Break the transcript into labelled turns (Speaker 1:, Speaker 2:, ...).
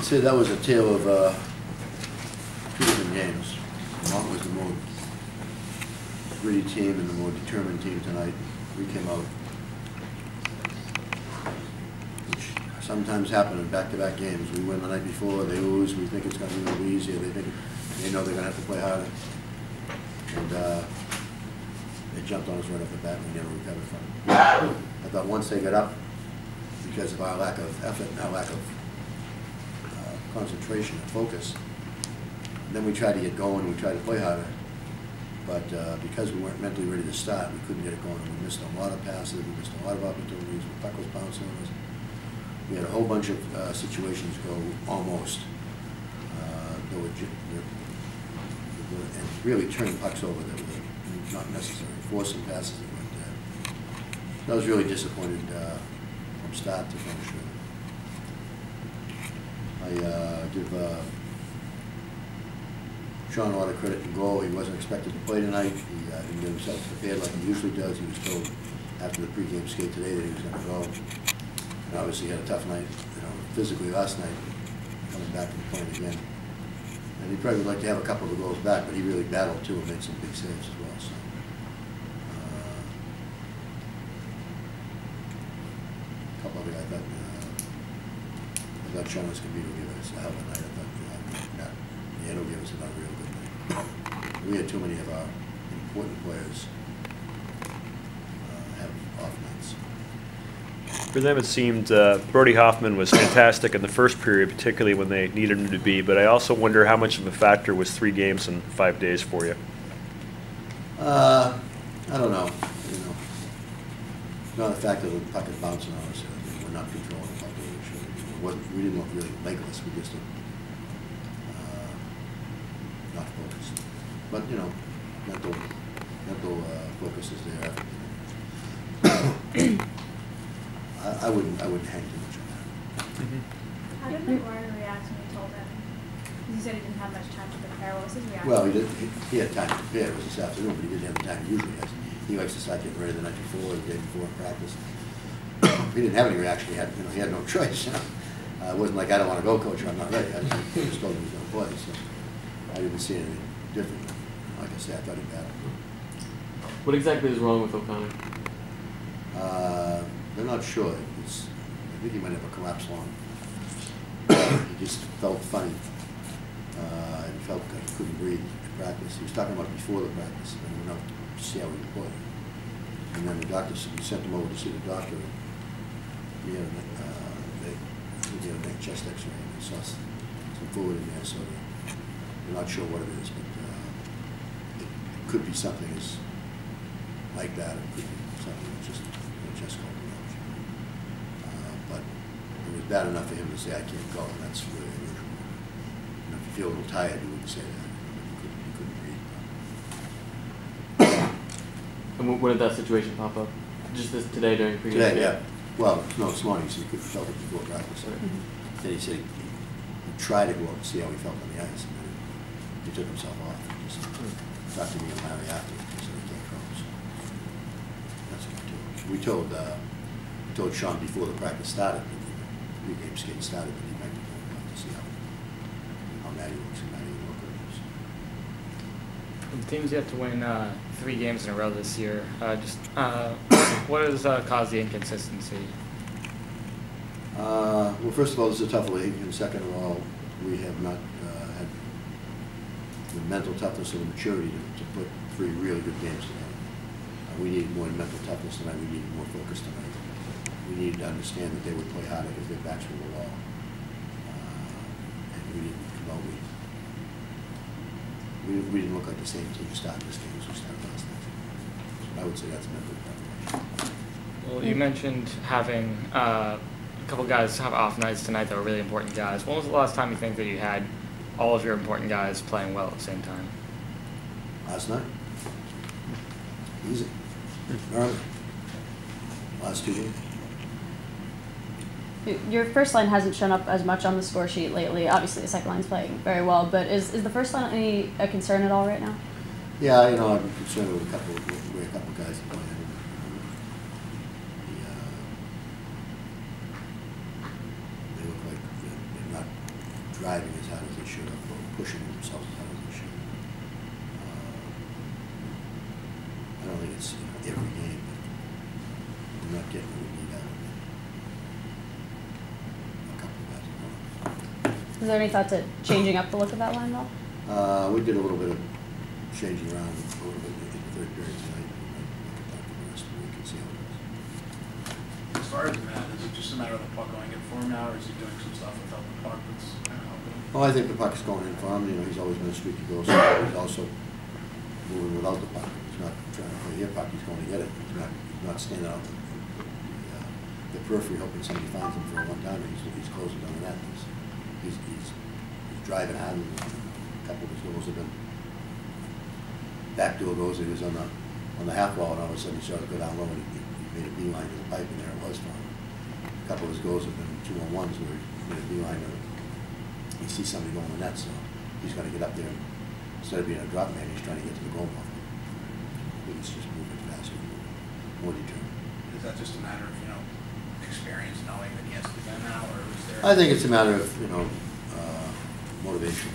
Speaker 1: I'd say that was a tale of uh, two different games. One was the more gritty team and the more determined team tonight. We came out, which sometimes happens in back-to-back games. We win the night before, they lose, we think it's gonna be a little easier, they think, they know they're gonna have to play harder. And uh, they jumped on us right off the bat, we never recovered from it. I thought once they got up, because of our lack of effort and our lack of concentration and focus. Then we tried to get going, we tried to play harder, but uh, because we weren't mentally ready to start, we couldn't get it going. We missed a lot of passes, we missed a lot of opportunities, the puck was bouncing on us. We had a whole bunch of uh, situations go almost. uh, that were were- And really turning pucks over that were not necessary, forcing passes that weren't there. I was really disappointed uh, from start to finish. I uh, give uh, Sean a lot of credit in goal. He wasn't expected to play tonight. He uh, didn't get himself prepared like he usually does. He was told after the pregame skate today that he was going to go. And obviously he had a tough night, you know, physically last night, coming back and playing again. And he probably would like to have a couple of goals back, but he really battled too and made some big saves as well, so. uh, Couple of it, I thought, uh, I thought Sean gave us a hell of a night. I thought, Matt Nieto gave us another real good night. We had too many of our important players uh, have off nights.
Speaker 2: For them, it seemed uh, Brody Hoffman was fantastic in the first period, particularly when they needed him to be. But I also wonder how much of a factor was three games in five days for you.
Speaker 1: Uh, I don't know, you know. It's not a fact that the puck is bouncing on us, we're not controlling the puck, we should. It wasn't, we didn't look really legless, we just, uh, not focused. But, you know, mental, mental, uh, focus is there. I, I wouldn't, I wouldn't hang too much on that.
Speaker 3: How did Maguire react when you told him? 'Cause You said he didn't have much time to prepare. What was his reaction?
Speaker 1: Well, he did, he- he had time to prepare, it was this afternoon, but he didn't have the time he usually has. He likes to start getting ready the night before, the day before in practice. He didn't have any reaction, he had, you know, he had no choice, you know. Uh, it wasn't like, I don't wanna go, coach, I'm not ready, I just just told him he was gonna play, so I didn't see anything different. Like I said, I thought he battled.
Speaker 4: What exactly is wrong with O'Connor?
Speaker 1: Uh, they're not sure, it's, I think he might have a collapse lung. He just felt funny, uh, and felt like he couldn't breathe in practice. He was talking about before the practice, and we went up to see how he played. And then the doctor, sent him over to see the doctor. He had a, uh, they, he had a neck chest x-ray, and they saw some fluid in there, so they're, they're not sure what it is, but, uh, it it could be something as, like that, it could be something that's just, a chest opening up. Uh, But it was bad enough for him to say, I can't go, and that's really unusual. You know, if you feel a little tired, you wouldn't say that, you couldn't, you.
Speaker 4: And when did that situation pop up? Just this today during pregame?
Speaker 1: Today, yeah, well, no, this morning, so you could, felt it before practice.
Speaker 4: Okay.
Speaker 1: Then he said he, he tried to go up and see how he felt on the ice, and then he took himself off, and just talked to me and Larry after, he said he can't go, so. That's what we told, we told, uh, we told Sean before the practice started, that the pregame getting started, that he might be going up to see how, how Matty looks, and Matty will good.
Speaker 5: The team's yet to win uh, three games in a row this year. Uh, just uh, what has uh, caused the inconsistency?
Speaker 1: Well, first of all, this is a tough league, and second of all, we have not uh, had the mental toughness or the maturity to to put three really good games together. Uh, We needed more mental toughness tonight, we needed more focus tonight. We needed to understand that they would play harder because their backs were the wall. Uh, And we didn't come out we we didn't look like the same team starting this game as we started last night. So I would say that's mental toughness.
Speaker 5: Well, you mentioned having uh, couple guys have off nights tonight that were really important guys. When was the last time you think that you had all of your important guys playing well at the same time?
Speaker 1: Last night? Easy. Early. Last two games.
Speaker 6: Your first line hasn't shown up as much on the score sheet lately. Obviously, the second line's playing very well, but is, is the first line any a concern at all right now?
Speaker 1: Yeah, you know, I'm concerned with a couple, with with a couple guys that playing. The, uh, They look like they're they're not driving as hard as they should have, or pushing themselves as hard as they. Uh, I don't think it's, you know, every game, but we're not getting what we need out of it. A couple of guys.
Speaker 6: Is there any thought to changing up the look of that line, though?
Speaker 1: Uh, we did a little bit of changing around a little bit in the third period tonight. We might look at that for the rest of the week and see how it goes.
Speaker 7: Far as Matt, is it just a matter of the puck going in for him now, or is he doing some stuff without the puck that's kind of?
Speaker 1: Well, I think the puck's going in for him, you know, he's always been a streaky goal scorer, he's also moving without the puck. He's not trying to play your puck, he's going to get it, he's not, he's not standing out the, the, uh, the periphery hoping somebody finds him for a long time, he's, he's closing down the net. He's, he's, he's he's driving out, and a couple of his goals have been backdoor goals, he was on the, on the half wall, and all of a sudden he started to go down low, and he made a beeline to the pipe, and there it was for him. A couple of his goals have been two on ones where he made a beeline to he sees somebody going in the net, so he's gonna get up there, instead of being a drop man, he's trying to get to the goal think he's just moving faster, more determined.
Speaker 7: Is that just a matter of, you know, experience, knowing that he has to do that now, or is there?
Speaker 1: I think it's a matter of, you know, uh, motivation.